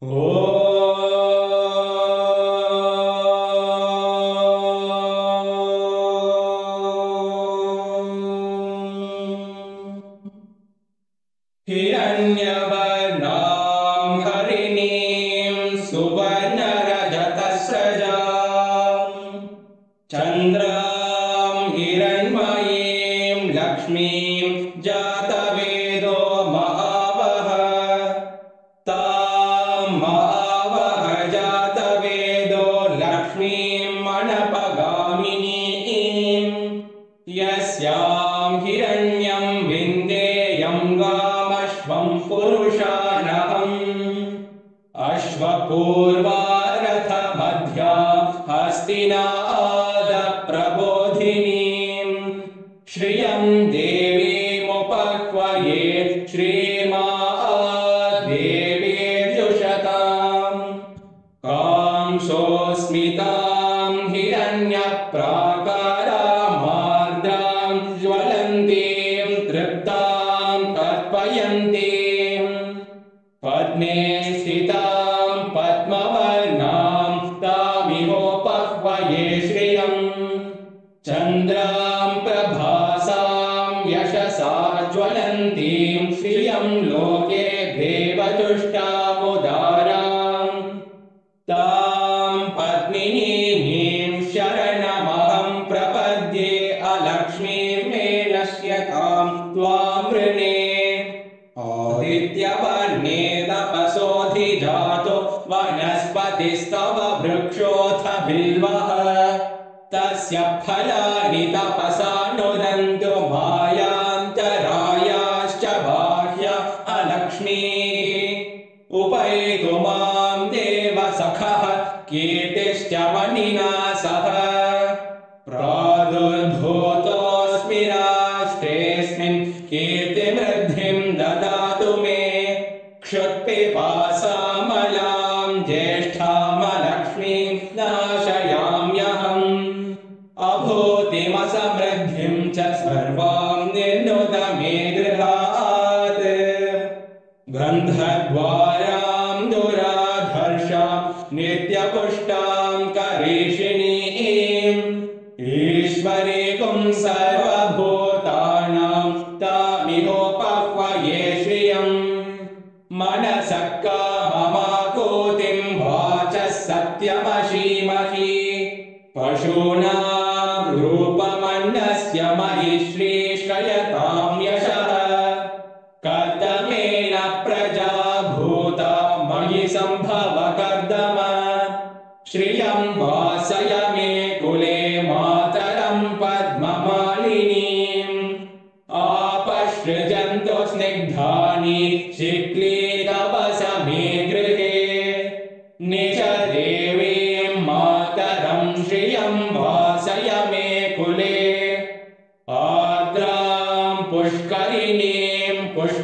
哦。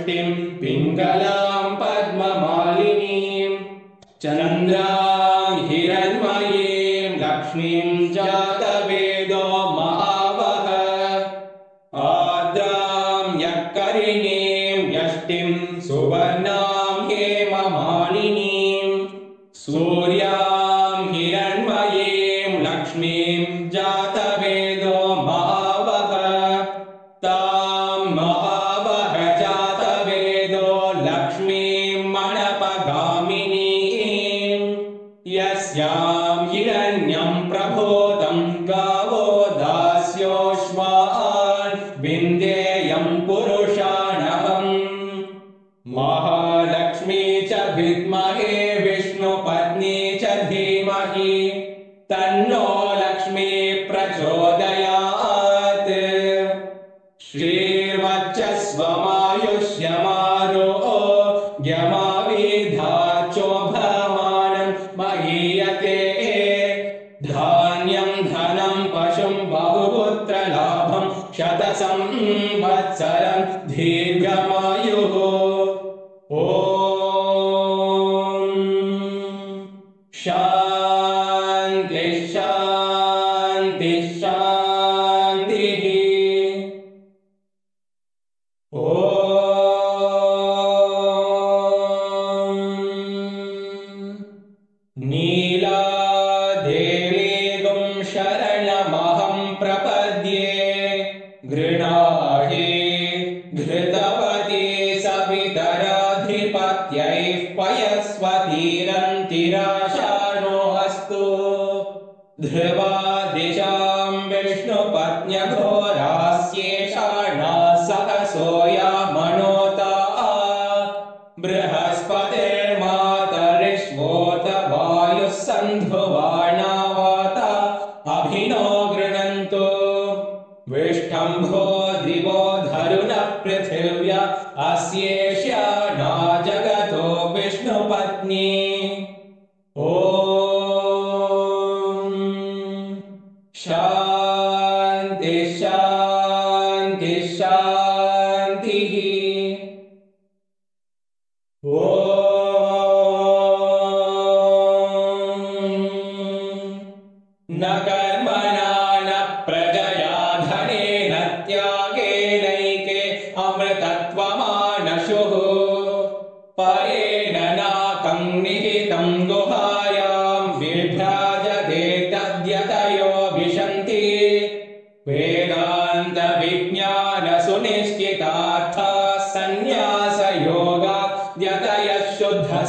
पुष्टिं पिङ्गलां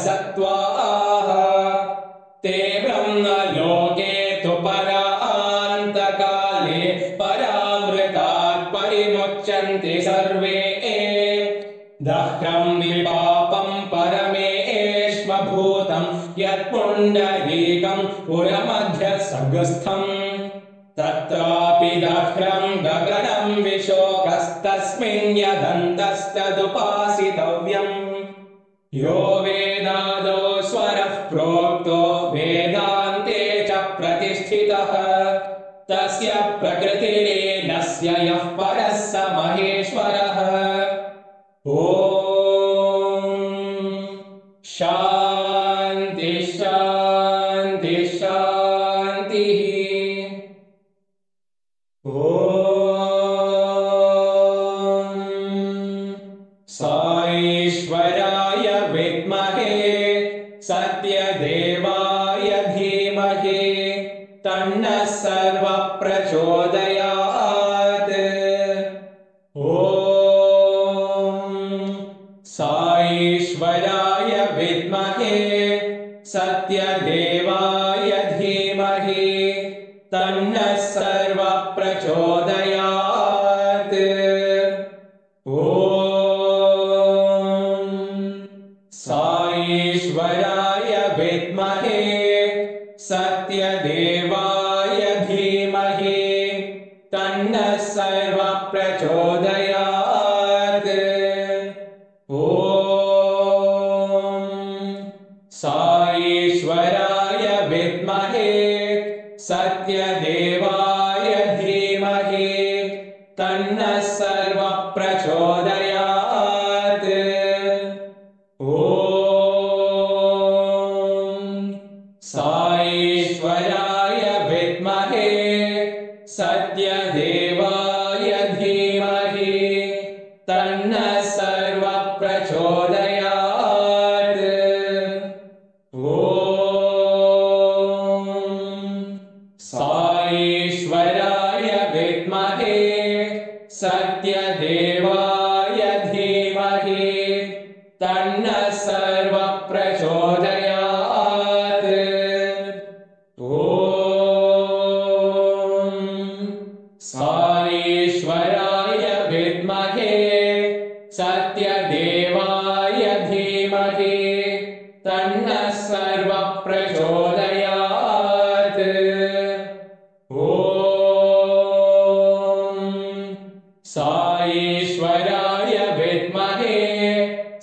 सत्त्वाः। ते ब्रह्मलोके तु परान्तकाले परामृतात् परिमोच्यन्ते सर्वे। दह्रम् विपापम् परमेष्वभूतम् यत्पुण्डरीकम् पुण्डलीकम् पुरमध्यत्सगृस्थम्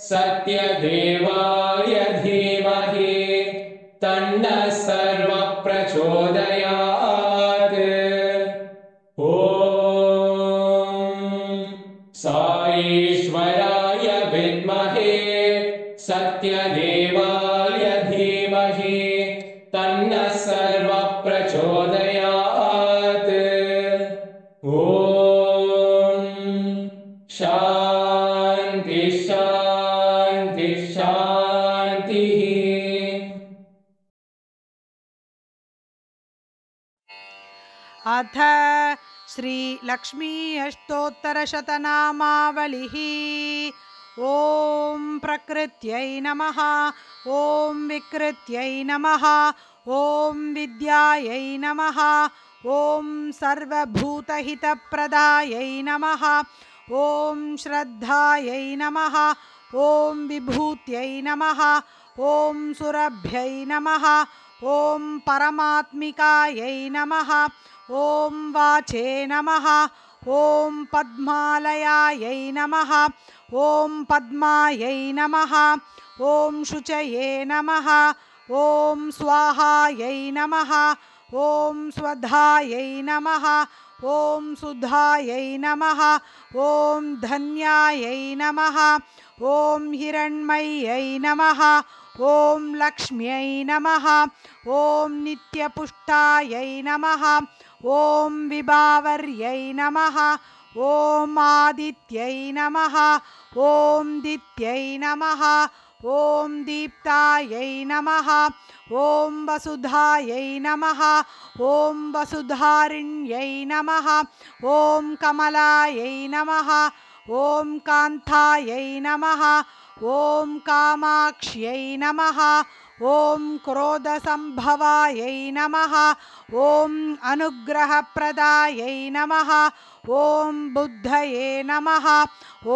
सत्यदेवा। श्रीलक्ष्मी अष्टोत्तरशतनामावलिः ॐ प्रकृत्यै नमः ॐ विकृत्यै नमः ॐ विद्यायै नमः ॐ सर्वभूतहितप्रदायै नमः ॐ श्रद्धायै नमः ॐ विभूत्यै नमः ॐ सुरभ्यै नमः ॐ परमात्मिकायै नमः ॐ वाचे नमः ॐ पद्मालयायै नमः। ॐ पद्मायै नमः। ॐ शुचये नमः। ॐ स्वाहायै नमः। ॐ स्वधायै नमः। ॐ सुधायै नमः। ॐ धन्यायै नमः। ॐ हिरण्मय्यै नमः। ॐ लक्ष्म्यै नमः। ॐ नित्यपुष्टायै नमः। ॐ विभावर्यै नमः ॐ आदित्यै नमः ॐ दित्यै नमः ॐ दीप्तायै नमः ॐ वसुधायै नमः ॐ वसुधारिण्यै नमः ॐ कमलायै नमः ॐ कान्तायै नमः ॐ कामाक्ष्यै नमः ॐ क्रोधसम्भवायै नमः ॐ अनुग्रहप्रदायै नमः ॐ बुद्धये नमः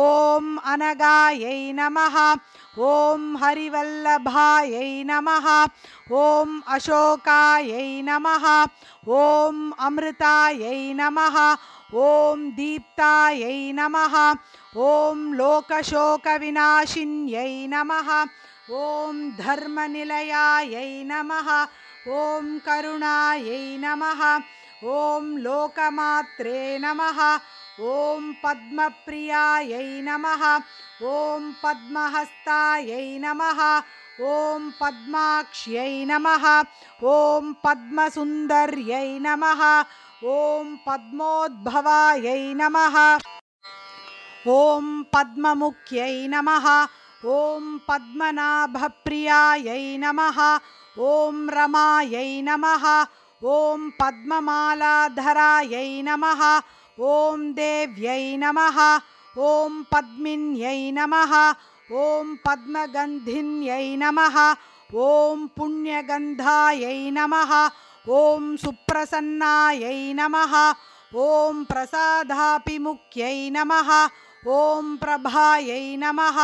ॐ अनगायै नमः ॐ हरिवल्लभायै नमः ॐ अशोकायै नमः ॐ अमृतायै नमः ॐ दीप्तायै नमः ॐ लोकशोकविनाशिन्यै नमः ॐ धर्मनिलयायै नमः ॐ करुणायै नमः ॐ लोकमात्रे नमः ॐ पद्मप्रियायै नमः ॐ पद्महस्तायै नमः ॐ पद्माक्ष्यै नमः ॐ पद्मसुन्दर्यै नमः ॐ पद्मोद्भवायै नमः ॐ पद्ममुख्यै नमः ॐ पद्मनाभप्रियायै नमः ॐ रमायै नमः ॐ पद्ममालाधरायै नमः ॐ देव्यै नमः ॐ पद्मिन्यै नमः ॐ पद्मगन्धिन्यै नमः ॐ पुण्यगन्धायै नमः ॐ सुप्रसन्नायै नमः ॐ प्रसादापिमुख्यै नमः ॐ प्रभायै नमः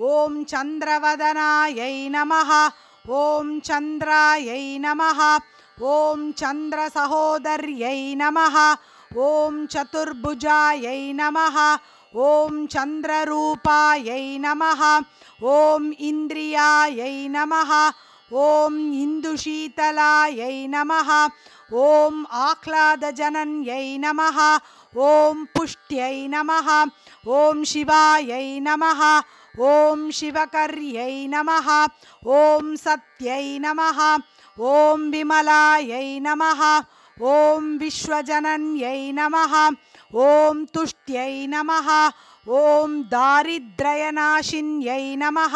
ॐ चन्द्रवदनायै नमः। ॐ चन्द्रायै नमः। ॐ चन्द्रसहोदर्यै नमः। ॐ चतुर्भुजायै नमः। ॐ चन्द्ररूपायै नमः। ॐ इन्द्रियायै नमः। ॐ इन्दुशीतलायै नमः। ॐ आह्लादजनन्यै नमः। ॐ पुष्ट्यै नमः। ॐ शिवायै नमः ॐ शिवकर्यै नमः ॐ सत्यै नमः ॐ विमलायै नमः ॐ विश्वजनन्यै नमः ॐ तुष्ट्यै नमः ॐ दारिद्र्यनाशिन्यै नमः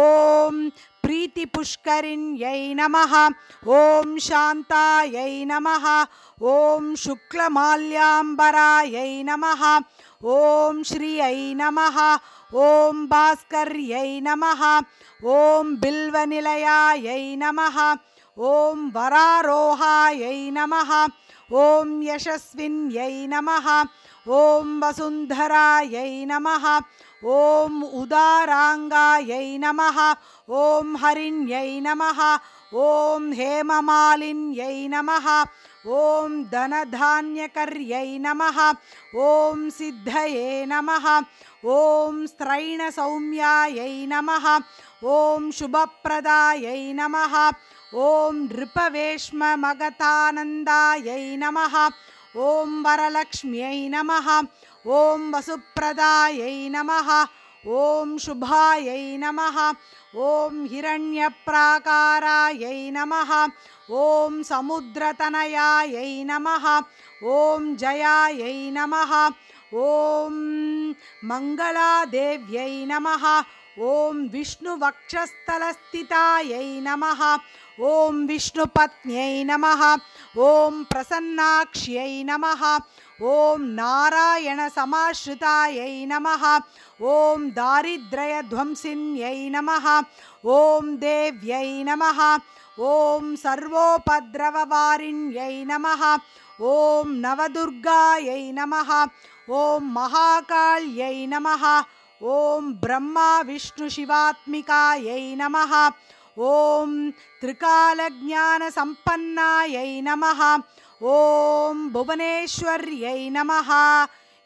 ॐ प्रीतिपुष्करिण्यै नमः ॐ शान्तायै नमः ॐ शुक्लमाल्याम्बरायै नमः ॐ श्रियै नमः ॐ भास्कर्यै नमः ॐ बिल्वनिलयायै नमः ॐ वरारोहायै नमः ॐ यशस्विन्यै नमः ॐ वसुन्धरायै नमः ॐ उदाराङ्गायै नमः ॐ हरिण्यै नमः ॐ हेममालिन्यै नमः ॐ धनधान्यकर्यै नमः। ॐ सिद्धये नमः। ॐ स्त्रैणसौम्यायै नमः। ॐ शुभप्रदायै नमः। ॐ नृपवेश्ममगतानन्दायै नमः। ॐ वरलक्ष्म्यै नमः। ॐ वसुप्रदायै नमः। ॐ शुभायै नमः। ॐ हिरण्यप्राकारायै नमः ॐ समुद्रतनयायै नमः ॐ जयायै नमः ॐ मङ्गलादेव्यै नमः ॐ विष्णुवक्षस्थलस्थितायै नमः ॐ विष्णुपत्न्यै नमः ॐ प्रसन्नाक्ष्यै नमः ॐ नारायणसमाश्रितायै नमः ॐ दारिद्र्यध्वंसिन्यै नमः ॐ देव्यै नमः ॐ सर्वोपद्रववारिण्यै नमः। ॐ नवदुर्गायै नमः। ॐ महाकाल्यै नमः। ॐ ब्रह्मा विष्णुशिवात्मिकायै नमः। ॐ त्रिकालज्ञानसम्पन्नायै नमः। ॐ भुवनेश्वर्यै नमः।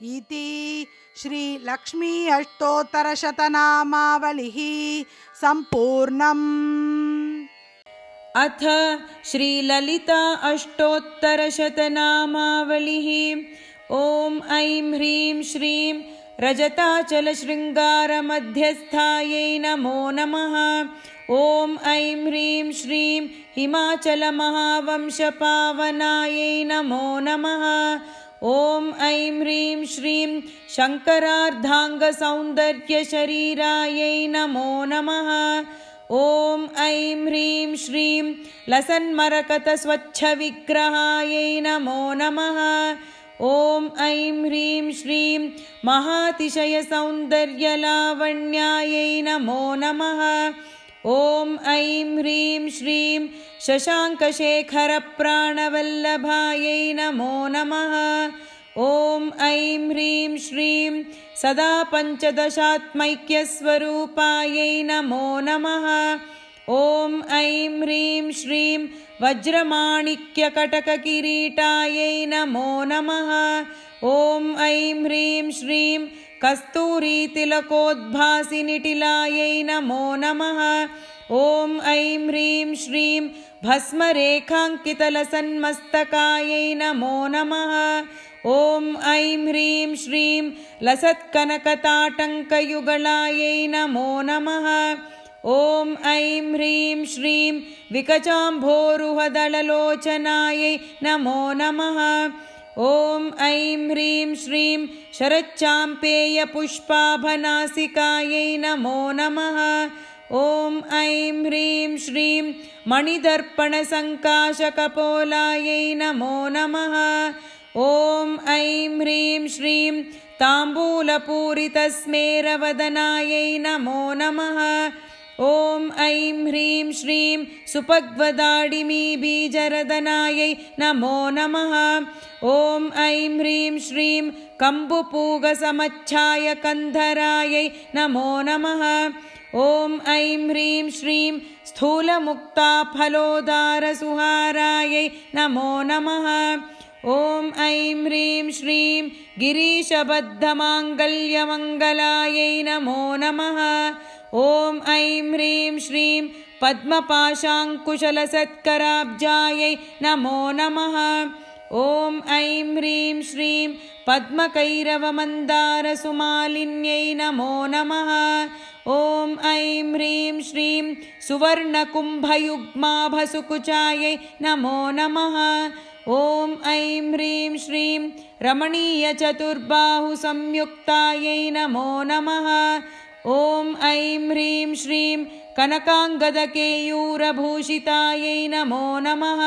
इति श्रीलक्ष्मी अष्टोत्तरशतनामावलिः सम्पूर्णम् अथ श्रीललिता अष्टोत्तरशतनामावलिः। ॐ ऐं ह्रीं श्रीं रजताचलशृङ्गारमध्यस्थायै नमो नमः। ॐ ऐं ह्रीं श्रीं हिमाचलमहावंशपावनायै नमो नमः। ॐ ऐं ह्रीं श्रीं शङ्करार्धाङ्गसौन्दर्यशरीरायै नमो नमः ॐ ऐं ह्रीं श्रीं लसन्मरकतस्वच्छविग्रहायै नमो नमः। ॐ ऐं ह्रीं श्रीं महातिशयसौन्दर्यलावण्यायै नमो नमः। ॐ ऐं ह्रीं श्रीं शशाङ्कशेखरप्राणवल्लभायै नमो नमः ॐ ऐं ह्रीं श्रीं सदा पञ्चदशात्मैक्यस्वरूपायै नमो नमः। ॐ ऐं ह्रीं श्रीं वज्रमाणिक्यकटककिरीटायै नमो नमः। ॐ ऐं ह्रीं श्रीं कस्तूरीतिलकोद्भासिनिटिलायै नमो नमः। ॐ ऐं ह्रीं श्रीं भस्मरेखाङ्कितलसन्मस्तकायै नमो नमः ॐ ऐं ह्रीं श्रीं लसत्कनकताटङ्कयुगलायै नमो नमः। ॐ ऐं ह्रीं श्रीं विकचाम्भोरुहदललोचनायै नमो नमः। ॐ ऐं ह्रीं श्रीं शरच्चाम्पेयपुष्पाभनासिकायै नमो नमः। ॐ ऐं ह्रीं श्रीं मणिदर्पणसङ्काशकपोलायै नमो नमः ॐ ऐं ह्रीं श्रीं ताम्बूलपूरितस्मेरवदनायै नमो नमः। ॐ ऐं ह्रीं श्रीं सुपग्वदाडिमीबीजरदनायै नमो नमः। ॐ ऐं ह्रीं श्रीं कम्बुपूगसमच्छायकन्धरायै नमो नमः। ॐ ऐं ह्रीं श्रीं स्थूलमुक्ताफलोदारसुहारायै नमो नमः ॐ ऐं ह्रीं श्रीं गिरीशबद्धमाङ्गल्यमङ्गलायै नमो नमः। ॐ ऐं ह्रीं श्रीं पद्मपाशाङ्कुशलसत्कराब्जायै नमो नमः। ॐ ऐं ह्रीं श्रीं पद्मकैरवमन्दारसुमालिन्यै नमो नमः। ॐ ऐं ह्रीं श्रीं सुवर्णकुम्भयुग्माभसुकुचायै नमो नमः ॐ ऐं ह्रीं श्रीं रमणीयचतुर्बाहुसंयुक्तायै नमो नमः। ॐ ऐं ह्रीं श्रीं कनकाङ्गदकेयूरभूषितायै नमो नमः।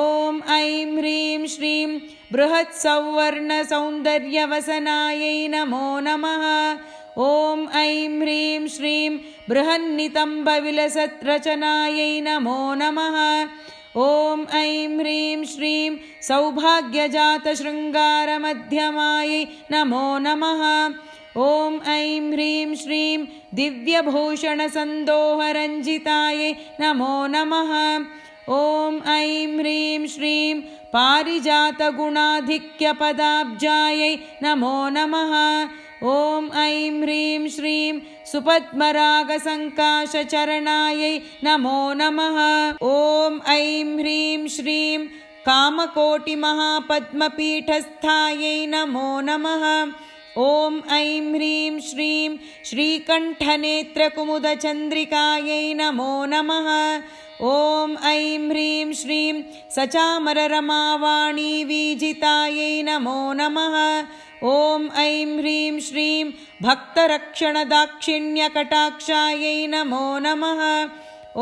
ॐ ऐं ह्रीं श्रीं बृहत्सौवर्णसौन्दर्यवसनायै नमो नमः। ॐ ऐं ह्रीं श्रीं बृहन्नितम्बविलसद्रचनायै नमो नमः ॐ ऐं ह्रीं श्रीं सौभाग्यजातशृङ्गारमध्यमायै नमो नमः। ॐ ऐं ह्रीं श्रीं दिव्यभूषणसन्दोहरञ्जितायै नमो नमः। ॐ ऐं ह्रीं श्रीं पारिजातगुणाधिक्यपदाब्जायै नमो नमः ॐ ऐं ह्रीं श्रीं सुपद्मरागसङ्काशचरणायै नमो नमः। ॐ ऐं ह्रीं श्रीं कामकोटिमहापद्मपीठस्थायै नमो नमः। ॐ ऐं ह्रीं श्रीं श्रीकण्ठनेत्रकुमुदचन्द्रिकायै नमो नमः। ॐ ऐं ह्रीं श्रीं सचामररमावाणी वीजितायै नमो नमः ॐ ऐं ह्रीं श्रीं भक्तरक्षणदाक्षिण्यकटाक्षायै नमो नमः।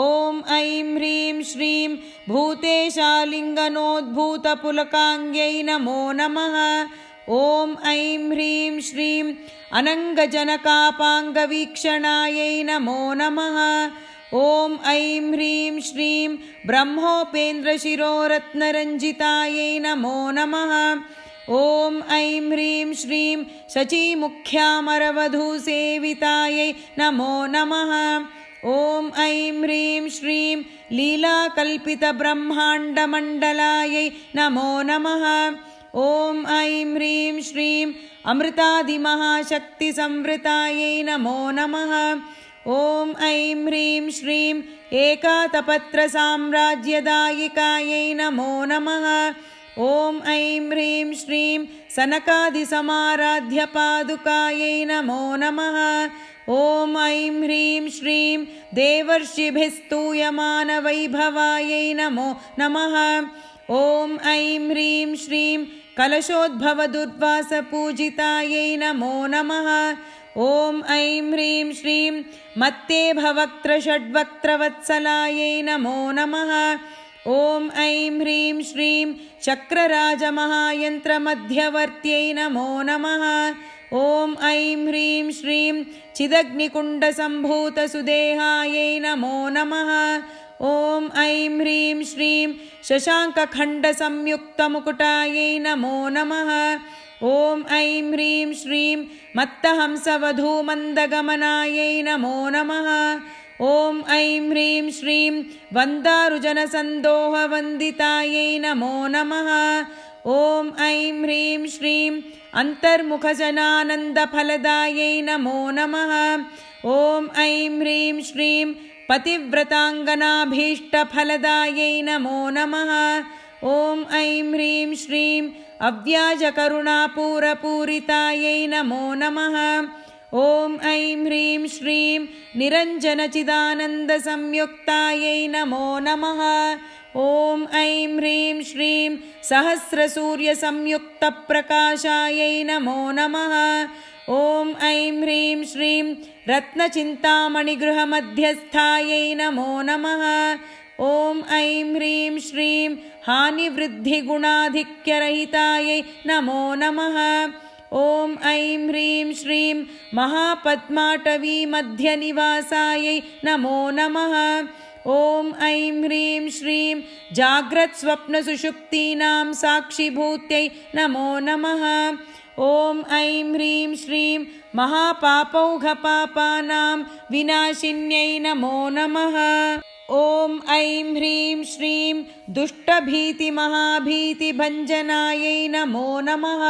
ॐ ऐं ह्रीं श्रीं भूतेशालिङ्गनोद्भूतपुलकाङ्ग्यै नमो नमः। ॐ ऐं ह्रीं श्रीं अनङ्गजनकापाङ्गवीक्षणायै नमो नमः। ॐ ऐं ह्रीं श्रीं ब्रह्मोपेन्द्रशिरोरत्नरञ्जितायै नमो नमः ॐ ऐं ह्रीं श्रीं शचीमुख्यामरवधूसेवितायै नमो नमः। ॐ ऐं ह्रीं श्रीं लीलाकल्पितब्रह्माण्डमण्डलायै नमो नमः। ॐ ऐं ह्रीं श्रीं अमृतादिमहाशक्तिसंवृतायै नमो नमः। ॐ ऐं ह्रीं श्रीं एकातपत्रसाम्राज्यदायिकायै नमो नमः ॐ ऐं ह्रीं श्रीं सनकादिसमाराध्यपादुकायै नमो नमः। ॐ ऐं ह्रीं श्रीं देवर्षिभिस्तूयमानवैभवायै नमो नमः। ॐ ऐं ह्रीं श्रीं कलशोद्भवदुर्वासपूजितायै नमो नमः। ॐ ऐं ह्रीं श्रीं मत्तेभवक्त्रषड्वक्त्रवत्सलायै नमो नमः ॐ ऐं ह्रीं श्रीं चक्रराजमहायन्त्रमध्यवर्त्यै नमो नमः। ॐ ऐं ह्रीं श्रीं चिदग्निकुण्डसम्भूतसुदेहायै नमो नमः। ॐ ऐं ह्रीं श्रीं शशाङ्कखण्डसंयुक्तमुकुटायै नमो नमः। ॐ ऐं ह्रीं श्रीं मत्तहंसवधूमन्दगमनायै नमो नमः ॐ ऐं ह्रीं श्रीं वन्दारुजनसन्दोहवन्दितायै नमो नमः। ॐ ऐं ह्रीं श्रीं अन्तर्मुखजनानन्दफलदायै नमो नमः। ॐ ऐं ह्रीं श्रीं पतिव्रताङ्गनाभीष्टफलदायै नमो नमः। ॐ ऐं ह्रीं श्रीं अव्याजकरुणापूरपूरितायै नमो नमः ॐ ऐं ह्रीं श्रीं निरञ्जनचिदानन्दसंयुक्तायै नमो नमः। ॐ ऐं ह्रीं श्रीं सहस्रसूर्यसंयुक्तप्रकाशायै नमो नमः। ॐ ऐं ह्रीं श्रीं रत्नचिन्तामणिगृहमध्यस्थायै नमो नमः। ॐ ऐं ह्रीं श्रीं हानिवृद्धिगुणाधिक्यरहितायै नमो नमः ॐ ऐं ह्रीं श्रीं महापद्माटवीमध्यनिवासायै नमो नमः। ॐ ऐं ह्रीं श्रीं जाग्रत्स्वप्नसुषुप्तीनां साक्षिभूत्यै नमो नमः। ॐ ऐं ह्रीं श्रीं महापापौघपापानां विनाशिन्यै नमो नमः। ॐ ऐं ह्रीं श्रीं दुष्टभीतिमहाभीतिभञ्जनायै नमो नमः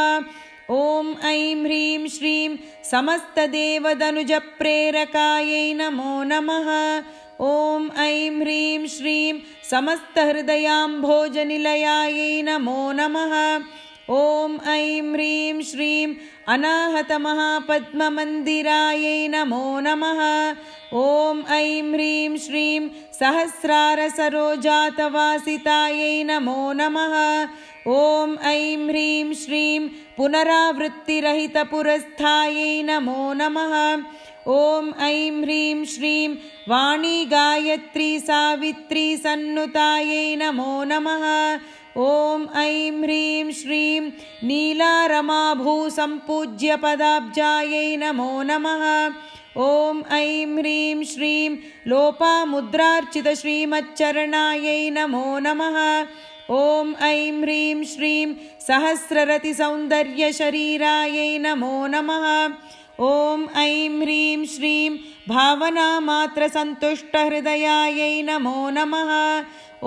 ॐ ऐं ह्रीं श्रीं समस्तदेवदनुजप्रेरकायै नमो नमः। ॐ ऐं ह्रीं श्रीं समस्तहृदयाम्भोजनिलयायै नमो नमः। ॐ ऐं ह्रीं श्रीं अनाहतमहापद्ममन्दिरायै नमो नमः। ॐ ऐं ह्रीं श्रीं सहस्रारसरोजातवासितायै नमो नमः ॐ ऐं ह्रीं श्रीं पुनरावृत्तिरहितपुरस्थायै नमो नमः। ॐ ऐं ह्रीं श्रीं वाणी गायत्री सावित्री सन्नुतायै नमो नमः। ॐ ऐं ह्रीं श्रीं नीलारमाभूसम्पूज्यपदाब्जायै नमो नमः। ॐ ऐं ह्रीं श्रीं लोपामुद्रार्चितश्रीमच्चरणायै नमो नमः ॐ ऐं ह्रीं श्रीं सहस्ररतिसौन्दर्यशरीरायै नमो नमः। ॐ ऐं ह्रीं श्रीं भावनामात्रसन्तुष्टहृदयायै नमो नमः। ॐ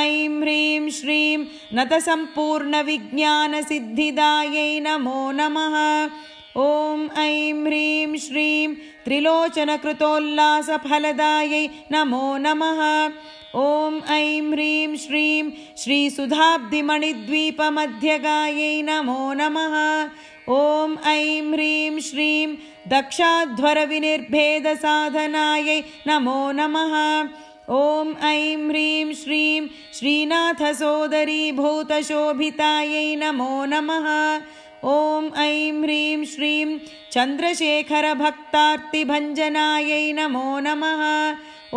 ऐं ह्रीं श्रीं नतसम्पूर्णविज्ञानसिद्धिदायै नमो नमः ॐ ऐं ह्रीं श्रीं त्रिलोचनकृतोल्लासफलदायै नमो नमः। ॐ ऐं ह्रीं श्रीं श्रीसुधाब्धिमणिद्वीपमध्यगायै नमो नमः। ॐ ऐं ह्रीं श्रीं दक्षाध्वरविनिर्भेदसाधनायै नमो नमः। ॐ ऐं ह्रीं श्रीं श्रीनाथसोदरीभूतशोभितायै नमो नमः ॐ ऐं ह्रीं श्रीं चन्द्रशेखरभक्तार्तिभञ्जनायै नमो नमः।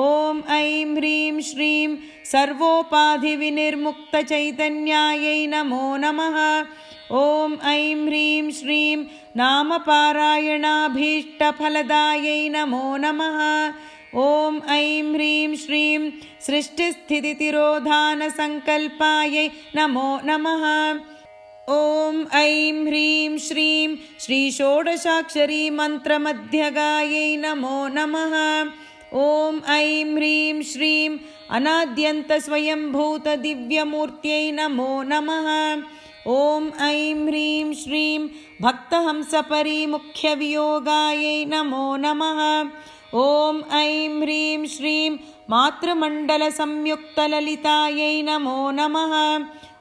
ॐ ऐं ह्रीं श्रीं सर्वोपाधिविनिर्मुक्तचैतन्यायै नमो नमः। ॐ ऐं ह्रीं श्रीं नामपारायणाभीष्टफलदायै नमो नमः। ॐ ऐं ह्रीं श्रीं सृष्टिस्थितितिरोधानसङ्कल्पायै नमो नमः ॐ ऐं ह्रीं श्रीं श्रीषोडशाक्षरीमन्त्रमध्यगायै नमो नमः। ॐ ऐं ह्रीं श्रीं अनाद्यन्तस्वयंभूतदिव्यमूर्त्यै नमो नमः। ॐ ऐं ह्रीं श्रीं भक्तहंसपरिमुख्यवियोगायै नमो नमः। ॐ ऐं ह्रीं श्रीं मातृमण्डलसंयुक्तललितायै नमो नमः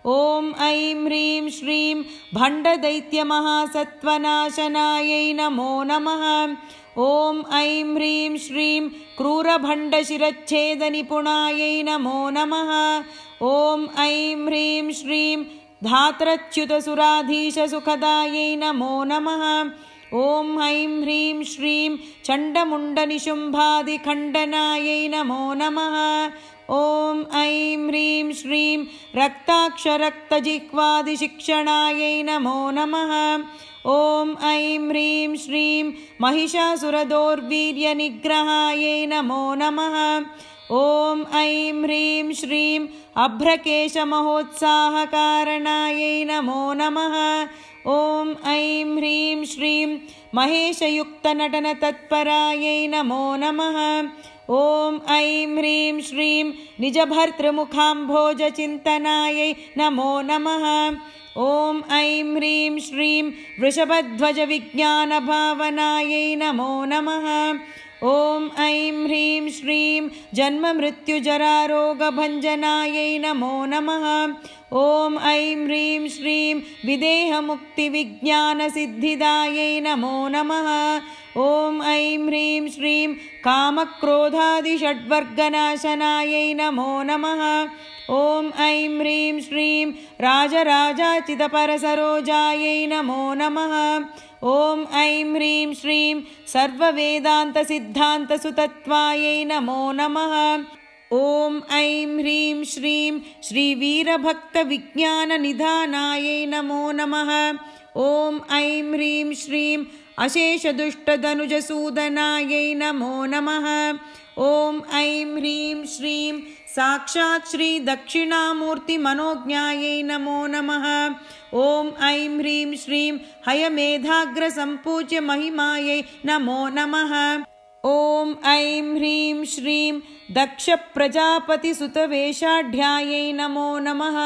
ॐ ऐं ह्रीं श्रीं भण्डदैत्यमहासत्त्वनाशनायै नमो नमः। ॐ ऐं ह्रीं श्रीं क्रूरभण्डशिरच्छेदनिपुणायै नमो नमः। ॐ ऐं ह्रीं श्रीं धात्रच्युतसुराधीशसुखदायै नमो नमः। ॐ ऐं ह्रीं श्रीं चण्डमुण्डनिशुम्भादिखण्डनायै नमो नमः ॐ ऐं ह्रीं श्रीं रक्ताक्षरक्तजिह्वादिशिक्षणायै नमो नमः। ॐ ऐं ह्रीं श्रीं महिषासुरदोर्वीर्यनिग्रहायै नमो नमः। ॐ ऐं ह्रीं श्रीं अभ्रकेशमहोत्साहकारणायै नमो नमः। ॐ ऐं ह्रीं श्रीं महेशयुक्तनटनतत्परायै नमो नमः ॐ ऐं ह्रीं श्रीं निजभर्तृमुखाम्भोजचिन्तनायै नमो नमः। ॐ ऐं ह्रीं श्रीं वृषभध्वजविज्ञानभावनायै नमो नमः ॐ ऐं ह्रीं श्रीं जन्ममृत्युजरारोगभञ्जनायै नमो नमः। ॐ ऐं ह्रीं श्रीं विदेहमुक्तिविज्ञानसिद्धिदायै नमो नमः। ॐ ऐं ह्रीं श्रीं कामक्रोधादिषड्वर्गनाशनायै नमो नमः। ॐ ऐं ह्रीं श्रीं राजराजाचितपरसरोजायै नमो नमः ॐ ऐं ह्रीं श्रीं सर्ववेदान्तसिद्धान्तसुतत्वायै नमो नमः। ॐ ऐं ह्रीं श्रीं श्रीवीरभक्तविज्ञाननिधानायै नमो नमः। ॐ ऐं ह्रीं श्रीं अशेषदुष्टधनुजसूदनायै नमो नमः। ॐ ऐं ह्रीं श्रीं साक्षात् श्रीदक्षिणामूर्तिमनोज्ञायै नमो नमः ॐ ऐं ह्रीं श्रीं हयमेधाग्रसम्पूज्य महिमायै नमो नमः। ॐ ऐं ह्रीं श्रीं दक्षप्रजापतिसुतवेषाढ्यायै नमो नमः।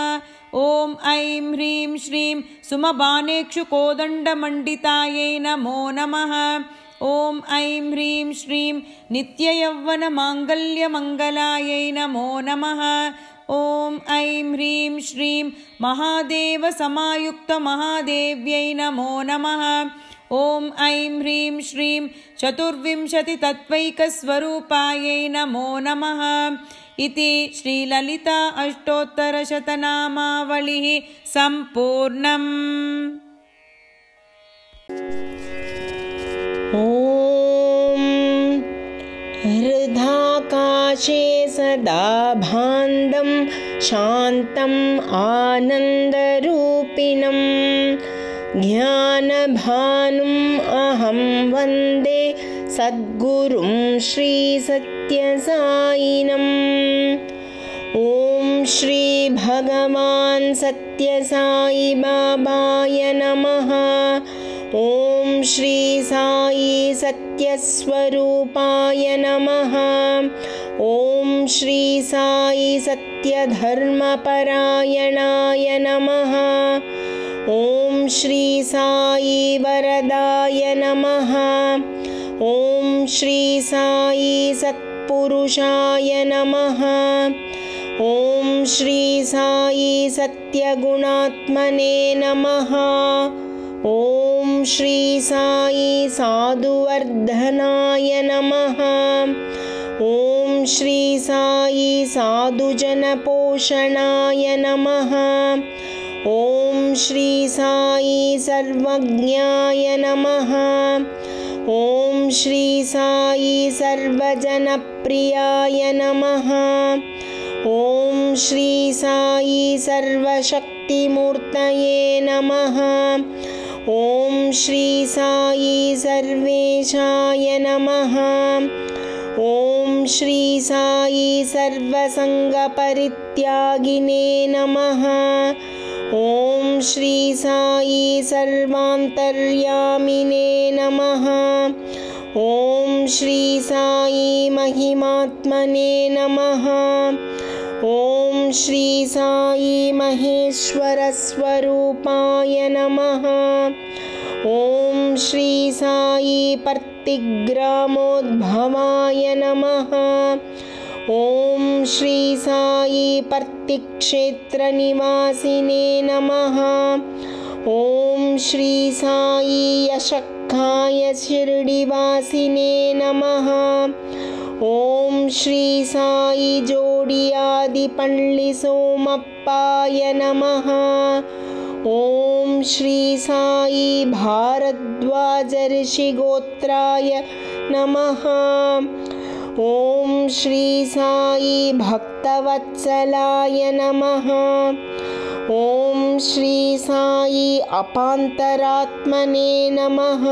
ॐ ऐं ह्रीं श्रीं सुमबानेक्षुकोदण्डमण्डितायै नमो नमः। ॐ ऐं ह्रीं श्रीं नित्ययौवनमाङ्गल्यमङ्गलायै नमो नमः ॐ ऐं ह्रीं श्रीं महादेवसमायुक्तमहादेव्यै नमो नमः। ॐ ऐं ह्रीं श्रीं चतुर्विंशतितत्त्वैकस्वरूपायै नमो नमः। इति श्रीललिता अष्टोत्तरशतनामावलिः सम्पूर्णम् हृदाकाशे सदा भान्दं शान्तम् आनन्दरूपिणं ज्ञानभानुम् अहं वन्दे सद्गुरुं श्रीसत्यसायिनम्। ॐ श्रीभगवान् सत्यसायिबाबाय नमः ॐ श्री साई सत्यस्वरूपाय नमः। ॐ श्री साई सत्यधर्मपरायणाय नमः। ॐ श्री साई वरदाय नमः। ॐ श्री साई सत्पुरुषाय नमः। ॐ श्री साई सत्यगुणात्मने नमः ॐ श्री साई साधुवर्धनाय नमः। ॐ श्री साई साधुजनपोषणाय नमः। ॐ श्री साई सर्वज्ञाय नमः। ॐ श्री साई सर्वजनप्रियाय नमः। ॐ श्री साई सर्वशक्तिमूर्तये नमः ॐ श्री साई सर्वेशाय नमः। ॐ श्री साई सर्वसङ्गपरित्यागिने नमः। ॐ श्री साई सर्वान्तर्यामिने नमः। ॐ श्री साई महिमात्मने नमः। ॐ श्री महेश्वरस्वरूपाय नमः। ॐ श्री पर्तिग्रामोद्भवाय नमः। ॐ श्री पर्तिक्षेत्रनिवासिने नमः। ॐ श्री यशक्खाय शिर्डिवासिने नमः ॐ श्री साई जोडियादिपळ्ळिसोमप्पाय नमः। ॐ श्री साई भारद्वाजऋषिगोत्राय नमः। ॐ श्री साई भक्तवत्सलाय नमः। ॐ श्री साई अपान्तरात्मने नमः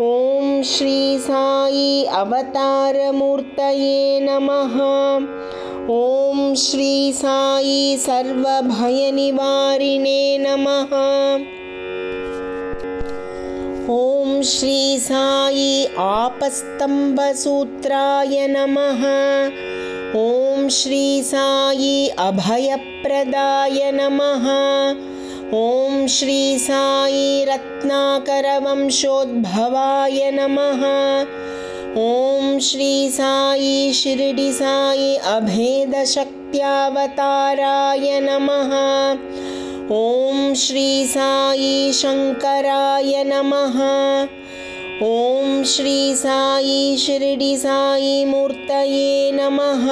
ॐ श्री साई अवतारमूर्तये नमः। ॐ श्री साई सर्वभयनिवारिणे नमः। ॐ श्री साई आपस्तम्भसूत्राय नमः। ॐ श्री साई अभयप्रदाय नमः ॐ श्री साई रत्नाकरवंशोद्भवाय नमः। ॐ श्री साई शिरडि साई अभेदशक्त्यावताराय नमः। ॐ श्री साई शङ्कराय नमः। ॐ श्री साई शिरडि साई मूर्तये नमः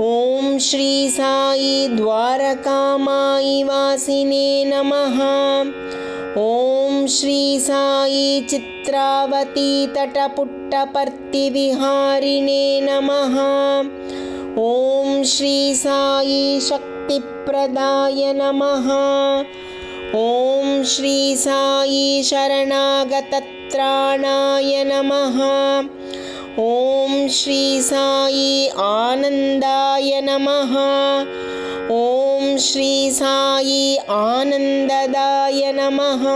ॐ श्री साई द्वारकामायि वासिने नमः। ॐ श्री साई चित्रावती तटपुट्टपर्तिविहारिणे नमः। ॐ श्री साई शक्तिप्रदाय नमः। ॐ श्री साई शरणागतत्राणाय नमः ॐ श्री साई आनन्दाय नमः। ॐ श्री साई आनन्ददाय नमः।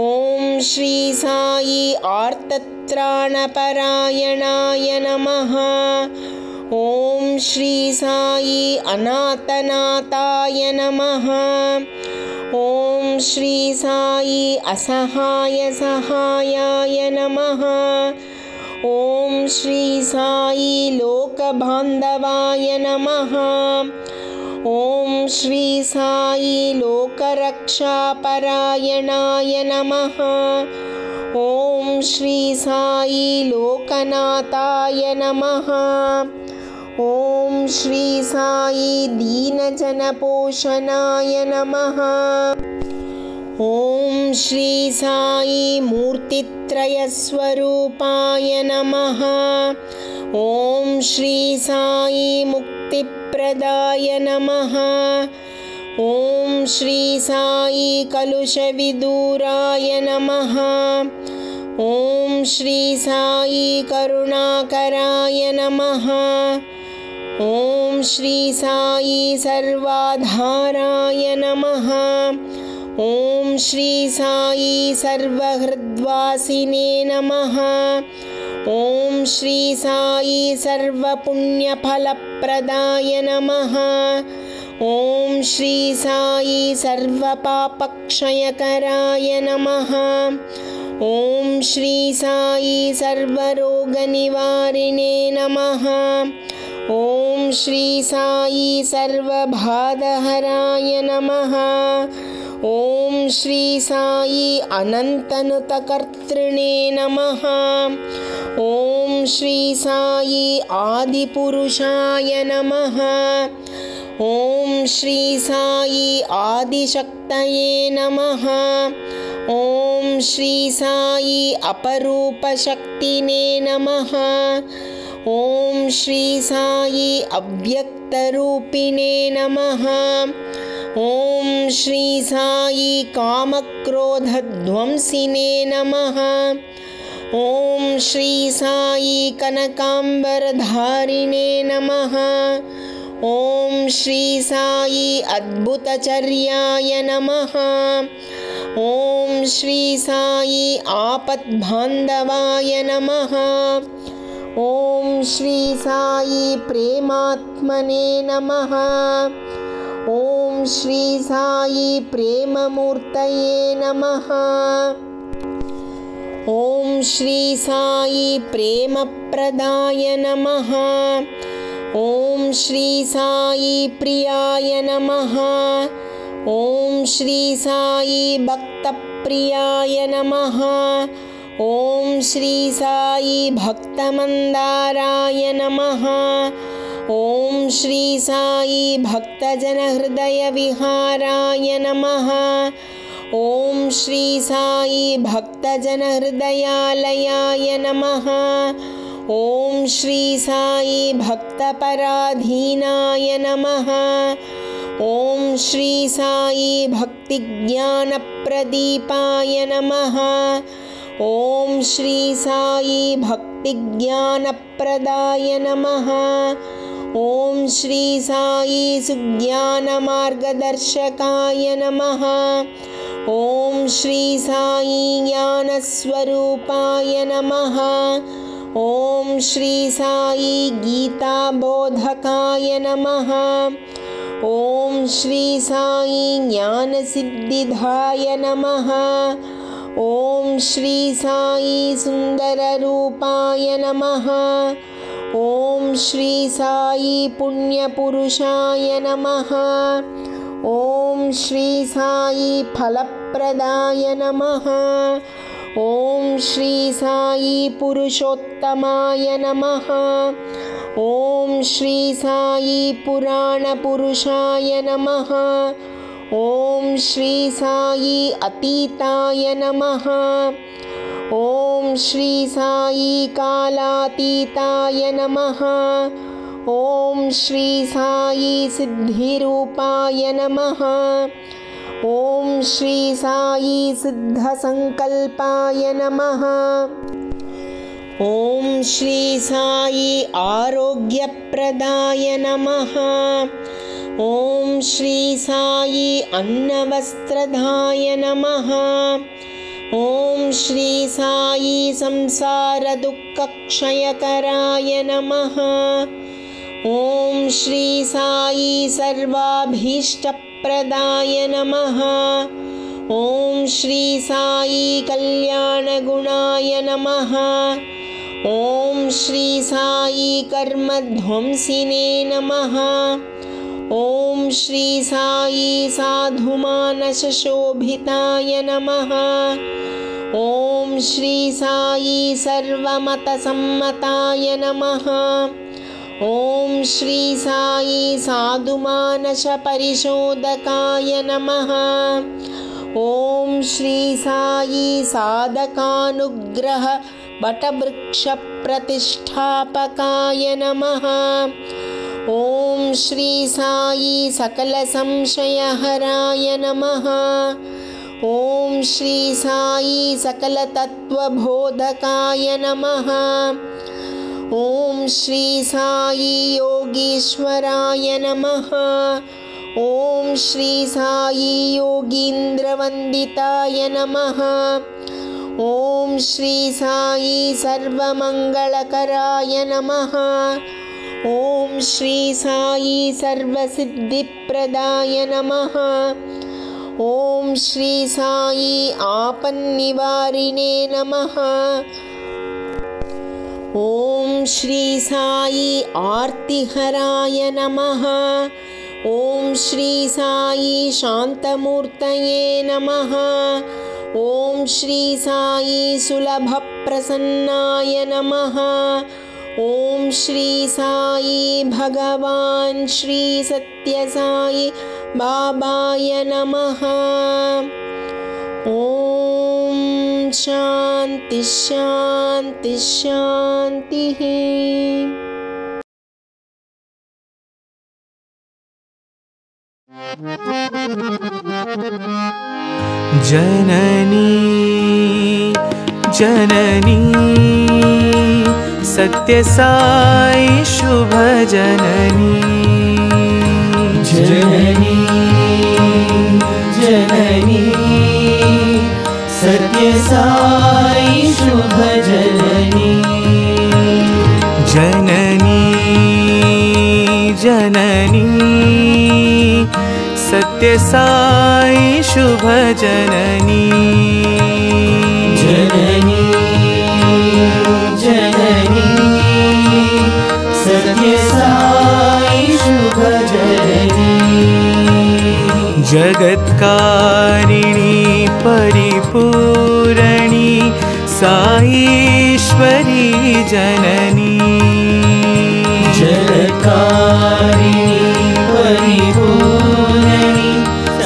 ॐ श्री साई आर्तत्राणपरायणाय नमः। ॐ श्री साई अनाथनाथाय नमः। ॐ श्री साई असहायसहायाय नमः ॐ श्री साई लोकबान्धवाय नमः। ॐ श्री साई लोकरक्षापरायणाय नमः। ॐ श्री साई लोकनाथाय नमः। ॐ श्री साई दीनजनपोषणाय नमः ॐ श्री साई मूर्तित्रयस्वरूपाय नमः। ॐ श्री साई मुक्तिप्रदाय नमः। ॐ श्री साई कलुषविदूराय नमः। ॐ श्री साई करुणाकराय नमः। ॐ श्री साई सर्वाधाराय नमः ॐ श्री साई सर्वहृद्वासिने नमः। ॐ श्री साई सर्वपुण्यफलप्रदाय नमः। ॐ श्री साई सर्वपापक्षयकराय नमः। ॐ श्री साई सर्वरोगनिवारिणे नमः ॐ श्री साई सर्वबाधहराय नमः। ॐ श्री साई अनन्तनुतकर्तृणे नमः। ॐ श्री साई आदिपुरुषाय नमः। ॐ श्री साई आदिशक्तये नमः। ॐ श्री साई अपरूपशक्तिने नमः ॐ श्री साई अव्यक्तरूपिणे नमः। ॐ श्री साई कामक्रोधध्वंसिने नमः। ॐ श्री साई कनकाम्बरधारिणे नमः। ॐ श्री साई अद्भुतचर्याय नमः। ॐ श्री साई आपद्बान्धवाय नमः ॐ श्री साई प्रेमात्मने नमः। ॐ श्री साई प्रेममूर्तये नमः। ॐ श्री साई प्रेमप्रदाय नमः। ॐ श्री साई प्रियाय नमः। ॐ श्री साई भक्तप्रियाय नमः ॐ श्री साई भक्तमन्दाराय नमः। ॐ श्री साई भक्तजनहृदयविहाराय नमः। ॐ श्री साई भक्तजनहृदयालयाय नमः। ॐ श्री साई भक्तपराधीनाय नमः। ॐ श्री साई भक्तिज्ञानप्रदीपाय नमः साई भक्तिज्ञानप्रदाय नमः। ॐ श्री साई सुज्ञानमार्गदर्शकाय नमः। ॐ श्री साई ज्ञानस्वरूपाय नमः। ॐ श्री साई गीताबोधकाय नमः। ॐ श्री साई ज्ञानसिद्धिधाय नमः ॐ श्री साई सुन्दररूपाय नमः। ॐ श्री साई पुण्यपुरुषाय नमः। ॐ श्री साई फलप्रदाय नमः। ॐ श्री साई पुरुषोत्तमाय नमः। ॐ श्री साई पुराणपुरुषाय नमः ॐ श्री साई अतीताय नमः। ॐ श्री साई कालातीताय नमः। ॐ श्री साई सिद्धिरूपाय नमः। ॐ श्री साई सिद्धसङ्कल्पाय नमः। ॐ श्री साई आरोग्यप्रदाय नमः। ॐ श्री अन्नवस्त्रधाय नमः। ॐ श्री संसारदुःखक्षयकराय नमः। ॐ श्री सर्वाभीष्टप्रदाय नमः। ॐ श्री कल्याणगुणाय नमः। ॐ श्री कर्मध्वंसिने नमः ॐ श्री साई साधुमानसशोभिताय नमः। ॐ श्री साई सर्वमतसम्मताय नमः। ॐ श्री साई साधुमानसपरिशोधकाय नमः। ॐ श्री साई साधकानुग्रह वटवृक्षप्रतिष्ठापकाय नमः साई सकलसंशयहराय नमः। ॐ श्री साई सकलतत्त्वबोधकाय नमः। ॐ श्री साई योगीश्वराय नमः। ॐ श्री साई योगीन्द्रवन्दिताय नमः। ॐ श्री साई सर्वमङ्गलकराय नमः साई सर्वसिद्धिप्रदाय नमः। ॐ श्री साई आपन्निवारिणे नमः। ॐ श्री साई आर्तिहराय नमः। ॐ श्री साई शान्तमूर्तये नमः। ॐ श्री साई सुलभप्रसन्नाय नमः ॐ श्री साई भगवान् श्री सत्यसाई बाबाय नमः। ॐ शान्ति शान्ति शान्तिः। जननी जननी सत्यसाई शुभजननी। जननी जननी सत्यसाई शुभजननी। जननी जननी सत्यसाई शुभजननी जगत्कारिणी परिपूरणि साईश्वरी जननी। जगत्कारिणी परिपूर्णि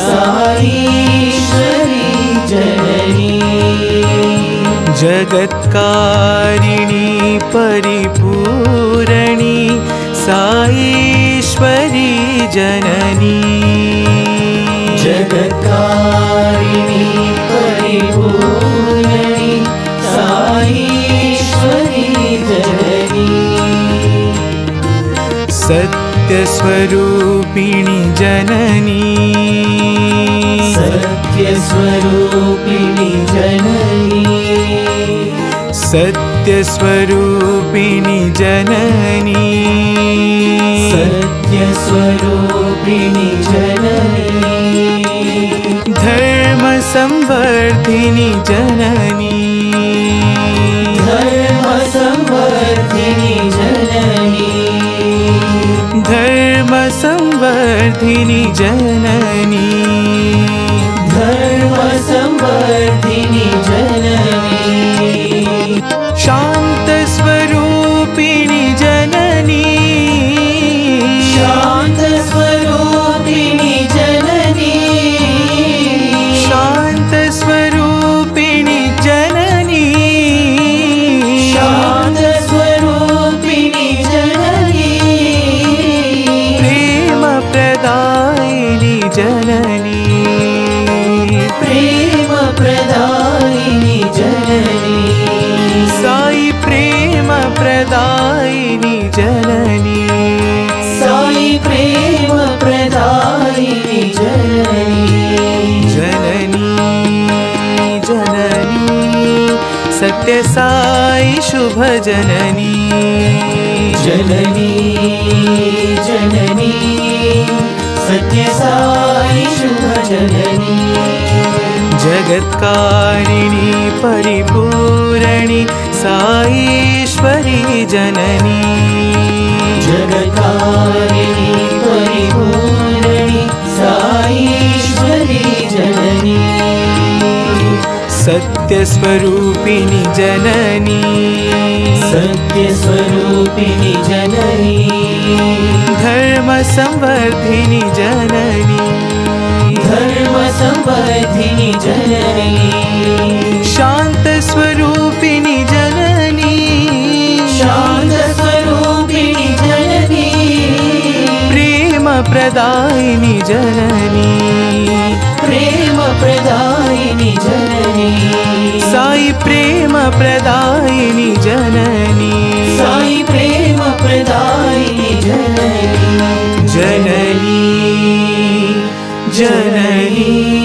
साईश्वरी जननी। जगत्कारिणी परिपूरणि साईश्वरी जननी सत्यस्वरूपिणि जननी। सत्यस्वरूपिणि जननी। सत्यस्वरूपिणि जननी। सत्यस्वरूपिणि जननी। धर्मसंवर्धिनि जननी जननी सत्यसाई शुभजननी जननी। जननी सत्यसाई शुभजननी जगत्कारिणी परिपूरणि साईश्वरी जननी। जगत्कारिणी परिपूर्णि सत्यस्वरूपिणि जननी। सत्यस्वरूपिणि जननी। धर्मसंवर्धिनि जननी। धर्मसंवर्धिनि जननी। शान्तस्वरूपिणि जननी। शान्तस्वरूपिणि जननी। प्रेमप्रदायिनि जननी जननी। साई प्रेम प्रदायिनी जननी। साई प्रेम प्रदायिनी जननी। जननी जननी।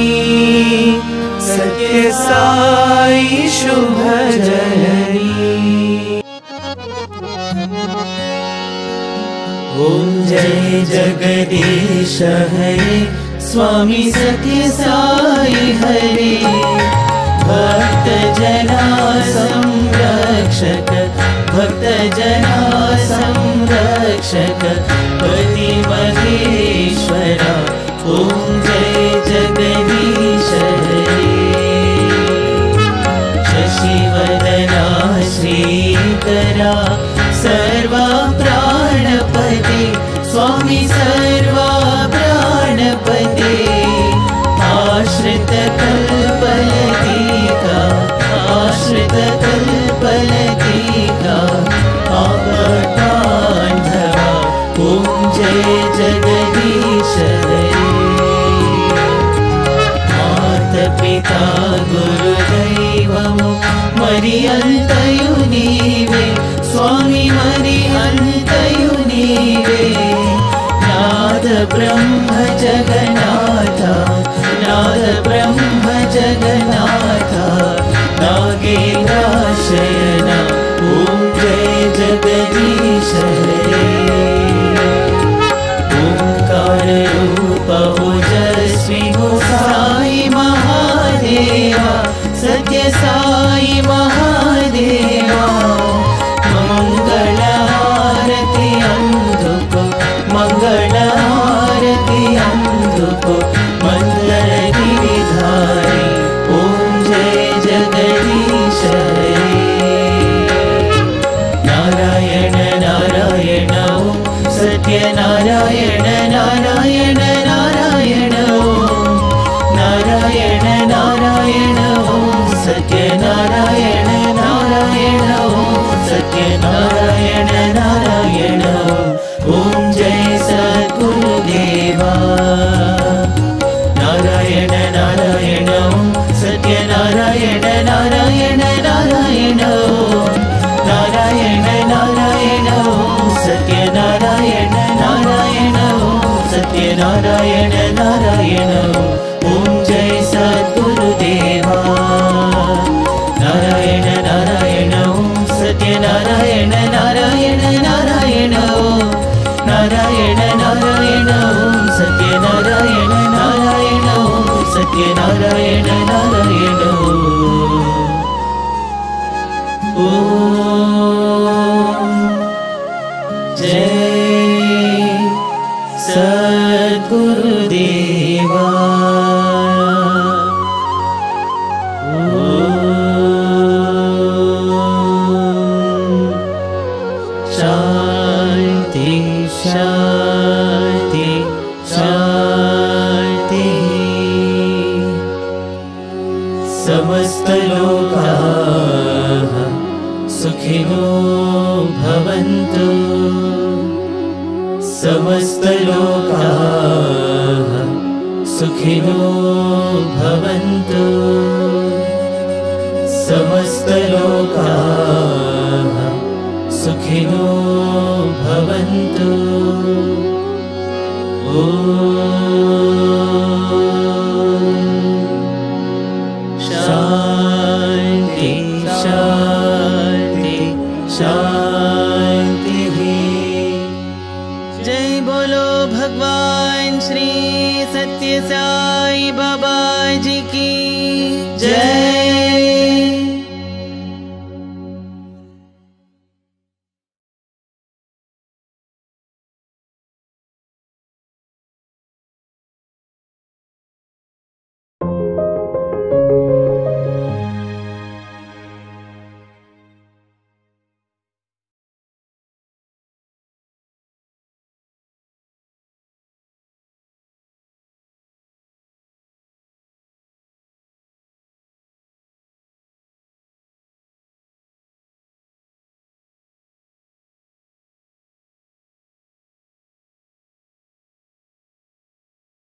सत्य साई शुभ जननी। ॐ जय जगदीश हरे स्वामी सत्य साई हरे। भक्त जना संरक्षक भक्त जना संरक्षक पति महेश्वरा ॐ जय जगदीश शशिवदना श्रीकरा सर्वा प्राणपते स्वामी सर्वा आश्रितकल्पलतिका आश्रितकल्पलतिका आपटान्धवा ॐ जय हरे मातपिता गुरुदैवमु मरि अन्तयु नीवे स्वामी मरि नाद ब्रह्म जगन्नाथ नाद ब्रह्म जगन्नाथ नागेन्द्राशयन, ॐ जय जगदीश हरे ओंकार रूप ओजस्वी हो साई महादेवा, सत्य साई शान्ति शान्ति। समस्तलोकाः सुखिनो भवन्तु। समस्तलोकाः सुखिनो ॐ